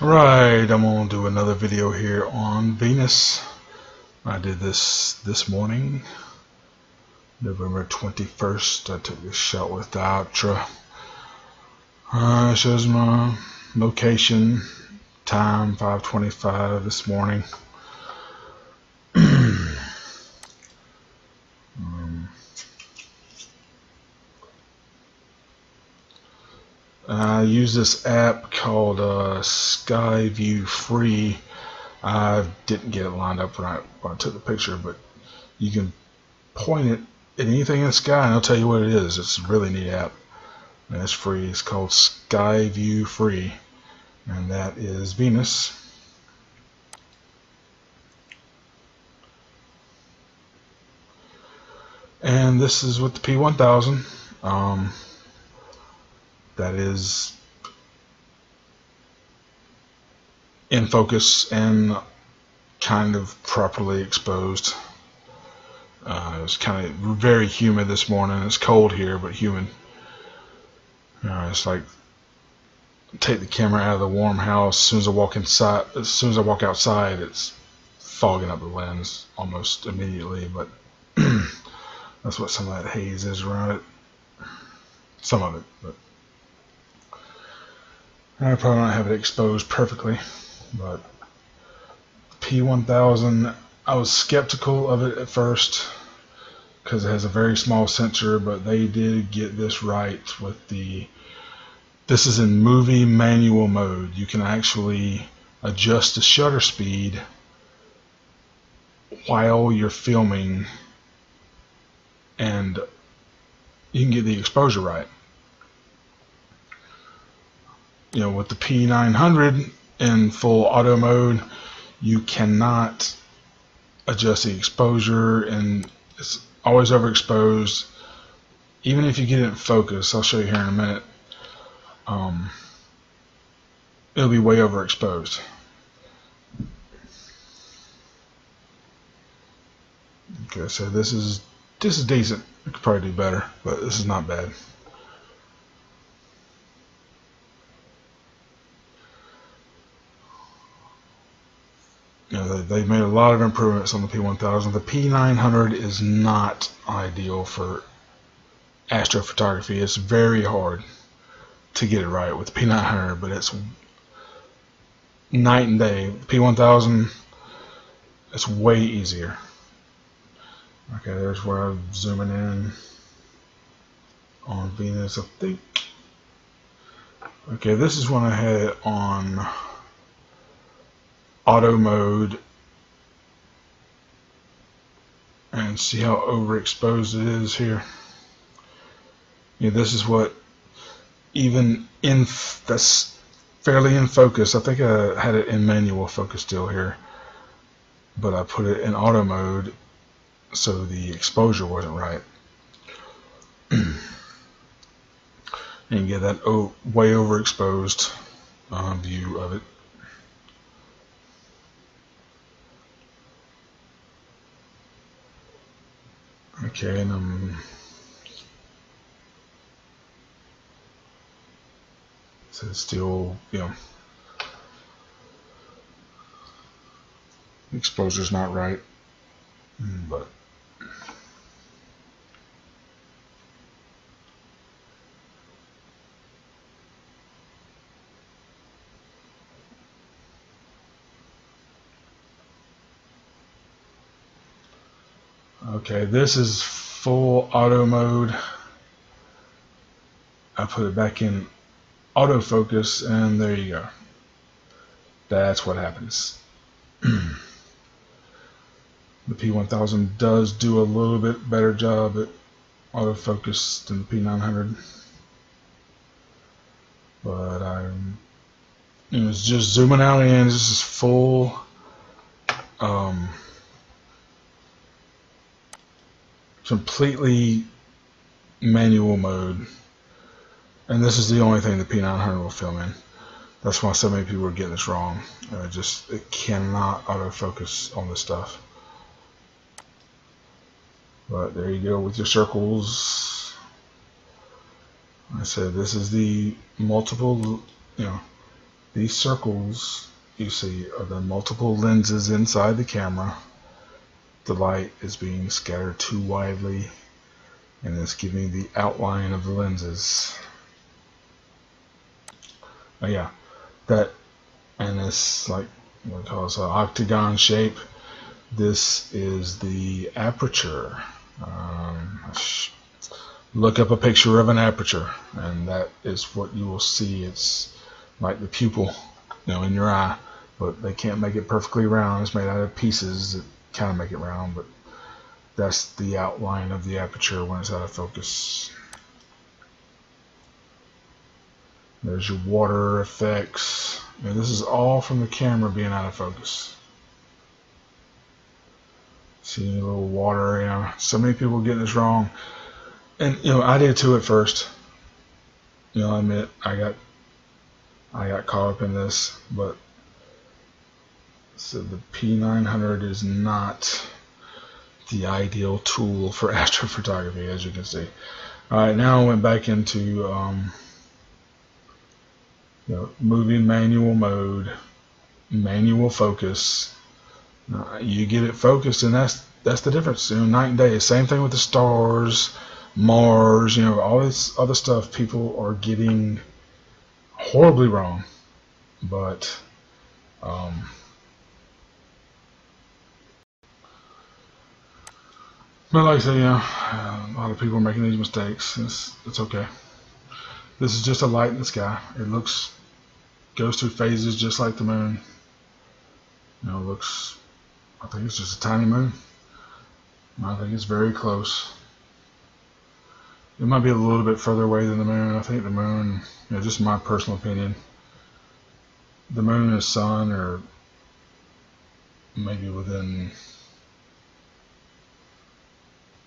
Right, I'm to do another video here on Venus. I did this this morning, November 21st. I took this shot with the Ultra. Uh, it shows my location, time 5:25 this morning. I use this app called uh, Skyview Free. I didn't get it lined up when I, when I took the picture, but you can point it at anything in the sky and it'll tell you what it is. It's a really neat app. And it's free. It's called Skyview Free. And that is Venus. And this is with the P1000. Um, that is in focus and kind of properly exposed. Uh, it's kind of very humid this morning. It's cold here, but humid. Uh, it's like take the camera out of the warm house. As soon as I walk inside, as soon as I walk outside, it's fogging up the lens almost immediately. But that's what some of that haze is around it. Some of it, but. I probably don't have it exposed perfectly, but P1000, I was skeptical of it at first because it has a very small sensor, but they did get this right with the, this is in movie manual mode. You can actually adjust the shutter speed while you're filming and you can get the exposure right you know, with the P900 in full auto mode, you cannot adjust the exposure and it's always overexposed. Even if you get it in focus, I'll show you here in a minute, um, it'll be way overexposed. Okay, so this is this is decent. I could probably do better, but this is not bad. You know, they've made a lot of improvements on the P1000. The P900 is not ideal for astrophotography. It's very hard to get it right with the P900, but it's night and day. The P1000, it's way easier. Okay, there's where I'm zooming in on Venus, I think. Okay, this is when I had on auto mode and see how overexposed it is here. Yeah, this is what even in that's fairly in focus. I think I had it in manual focus still here, but I put it in auto mode so the exposure wasn't right. and get that way overexposed uh, view of it. Okay, and um, so still, you know, exposure's not right, but Okay, this is full auto mode. I put it back in autofocus and there you go. That's what happens. the P1000 does do a little bit better job at autofocus than the P900. But I'm it was just zooming out and this is full um, completely manual mode. And this is the only thing the P900 will film in. That's why so many people are getting this wrong. Uh, just it cannot autofocus on this stuff. But there you go with your circles. I said this is the multiple, you know, These circles you see are the multiple lenses inside the camera. The light is being scattered too widely and it's giving the outline of the lenses. Oh yeah, that and it's like what we call it, an octagon shape. This is the aperture. Um, look up a picture of an aperture, and that is what you will see. It's like the pupil, you know, in your eye, but they can't make it perfectly round. It's made out of pieces kind of make it round, but that's the outline of the aperture when it's out of focus. There's your water effects. And this is all from the camera being out of focus. See a little water, you know. So many people get this wrong. And you know, I did too at first. You know, I admit I got I got caught up in this, but so the P900 is not the ideal tool for astrophotography, as you can see. All right, now I went back into um, you know, movie manual mode, manual focus. Uh, you get it focused, and that's that's the difference. You know, night and day. Same thing with the stars, Mars. You know, all this other stuff people are getting horribly wrong, but. Um, But like I say, yeah, a lot of people are making these mistakes. It's, it's okay. This is just a light in the sky. It looks, goes through phases just like the moon. You know, looks, I think it's just a tiny moon. I think it's very close. It might be a little bit further away than the moon. I think the moon, you know, just my personal opinion, the moon and sun are maybe within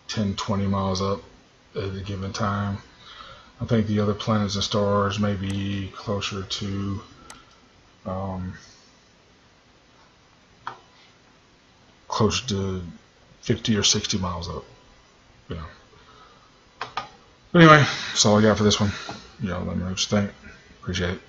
10, 20 miles up at a given time. I think the other planets and stars may be closer to um, closer to 50 or 60 miles up. Yeah. But anyway, that's all I got for this one. Y'all let me know what you think. Appreciate it.